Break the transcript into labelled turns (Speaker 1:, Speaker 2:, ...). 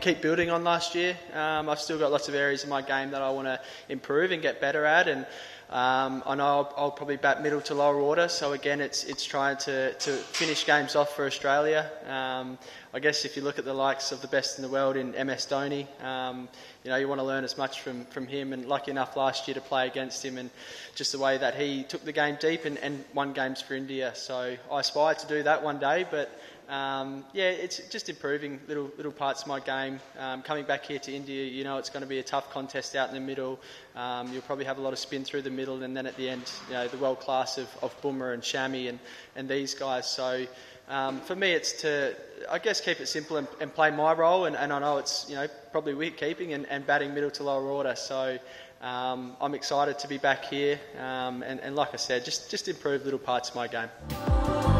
Speaker 1: keep building on last year. Um, I've still got lots of areas in my game that I want to improve and get better at, and um, I know I'll, I'll, probably bat middle to lower order. So again, it's it's trying to, to finish games off for Australia. Um, I guess if you look at the likes of the best in the world in MS Dhoni, um, you know you want to learn as much from, from him. And lucky enough last year to play against him, and just the way that he took the game deep and, and won games for India. So I aspire to do that one day, but um, yeah, it's just improving little little parts of my game. Um, coming back here to India, you know, it's going to be a tough contest out in the middle. Um, you'll probably have a lot of spin through the middle, and then at the end, you know, the world class of, of Bumrah and Shami and, and these guys. So um, for me, it's to I guess keep it simple and, and play my role. And, and, I know it's you know probably wicket keeping and, and batting middle to lower order. So. Um, I'm excited to be back here, um, and, and like I said, just just improve little parts of my game.